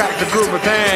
got the groove of things.